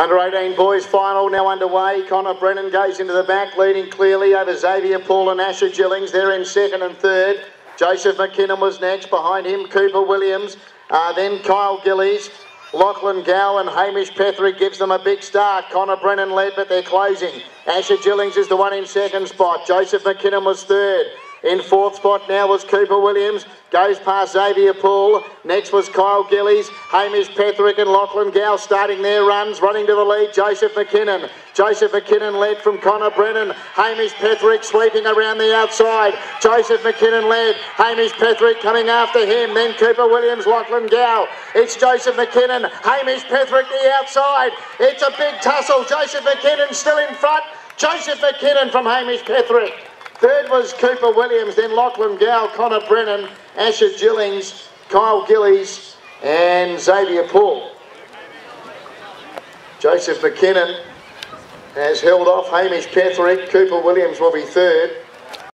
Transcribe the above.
Under 18 boys final now underway. Connor Brennan goes into the back, leading clearly over Xavier Paul and Asher Gillings. They're in second and third. Joseph McKinnon was next. Behind him, Cooper Williams. Uh, then Kyle Gillies. Lachlan Gow and Hamish Petherick gives them a big start. Connor Brennan led, but they're closing. Asher Gillings is the one in second spot. Joseph McKinnon was third. In fourth spot now was Cooper Williams. Goes past Xavier Poole. Next was Kyle Gillies. Hamish Petherick and Lachlan Gow starting their runs. Running to the lead, Joseph McKinnon. Joseph McKinnon led from Connor Brennan. Hamish Petherick sweeping around the outside. Joseph McKinnon led. Hamish Petherick coming after him. Then Cooper Williams, Lachlan Gow. It's Joseph McKinnon. Hamish Petherick the outside. It's a big tussle. Joseph McKinnon still in front. Joseph McKinnon from Hamish Petherick. Third was Cooper Williams, then Lachlan Gow, Connor Brennan, Asher Gillings, Kyle Gillies, and Xavier Paul. Joseph McKinnon has held off Hamish Petherick. Cooper Williams will be third.